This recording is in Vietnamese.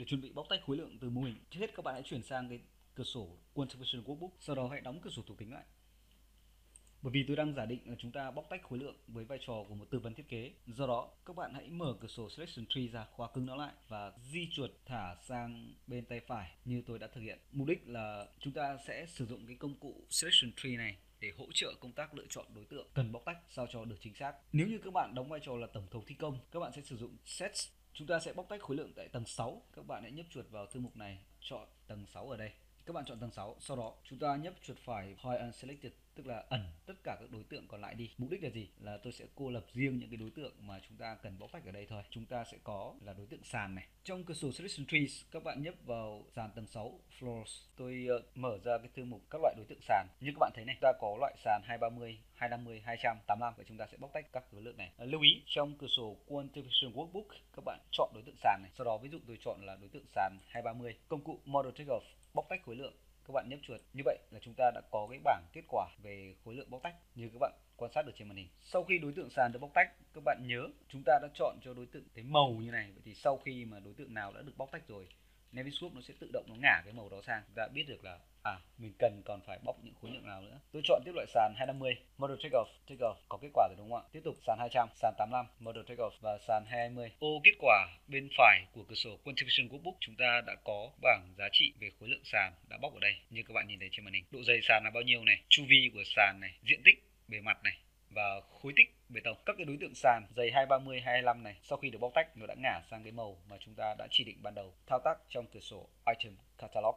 Để chuẩn bị bóc tách khối lượng từ mô hình, trước hết các bạn hãy chuyển sang cái cửa sổ Quantification Workbook, sau đó hãy đóng cửa sổ thuộc kính lại. Bởi vì tôi đang giả định là chúng ta bóc tách khối lượng với vai trò của một tư vấn thiết kế. Do đó, các bạn hãy mở cửa sổ Selection Tree ra, khóa cứng nó lại và di chuột thả sang bên tay phải như tôi đã thực hiện. Mục đích là chúng ta sẽ sử dụng cái công cụ Selection Tree này để hỗ trợ công tác lựa chọn đối tượng cần bóc tách sao cho được chính xác. Nếu như các bạn đóng vai trò là tổng thầu thi công, các bạn sẽ sử dụng Sets Chúng ta sẽ bóc tách khối lượng tại tầng 6. Các bạn hãy nhấp chuột vào thư mục này, chọn tầng 6 ở đây. Các bạn chọn tầng 6, sau đó chúng ta nhấp chuột phải Hide Unselected, tức là ẩn cả các đối tượng còn lại đi. Mục đích là gì? Là tôi sẽ cô lập riêng những cái đối tượng mà chúng ta cần bóc tách ở đây thôi. Chúng ta sẽ có là đối tượng sàn này. Trong cửa sổ Selection Trees, các bạn nhấp vào sàn tầng 6 Floors. Tôi uh, mở ra cái thư mục các loại đối tượng sàn. Như các bạn thấy này, ta có loại sàn 230, 250, 200, 85 và chúng ta sẽ bóc tách các khối lượng này. À, lưu ý trong cửa sổ Quantification Workbook các bạn chọn đối tượng sàn này. Sau đó ví dụ tôi chọn là đối tượng sàn 230. Công cụ Model Trigger bóc tách khối lượng các bạn nhấp chuột. Như vậy là chúng ta đã có cái bảng kết quả về khối lượng bóc tách như các bạn quan sát được trên màn hình. Sau khi đối tượng sàn được bóc tách, các bạn nhớ chúng ta đã chọn cho đối tượng cái màu như này. Vậy thì sau khi mà đối tượng nào đã được bóc tách rồi Naviswap nó sẽ tự động nó ngả cái màu đó sang chúng ta biết được là à mình cần còn phải bóc những khối lượng nào nữa tôi chọn tiếp loại sàn 250 model takeoff takeoff có kết quả rồi đúng không ạ tiếp tục sàn 200 sàn 85 model takeoff và sàn 220 ô kết quả bên phải của cửa sổ quantification workbook chúng ta đã có bảng giá trị về khối lượng sàn đã bóc ở đây như các bạn nhìn thấy trên màn hình độ dày sàn là bao nhiêu này chu vi của sàn này diện tích bề mặt này và khối tích bê tông. Các cái đối tượng sàn dày 230, 225 này sau khi được bóc tách nó đã ngả sang cái màu mà chúng ta đã chỉ định ban đầu. Thao tác trong cửa sổ Item Catalog.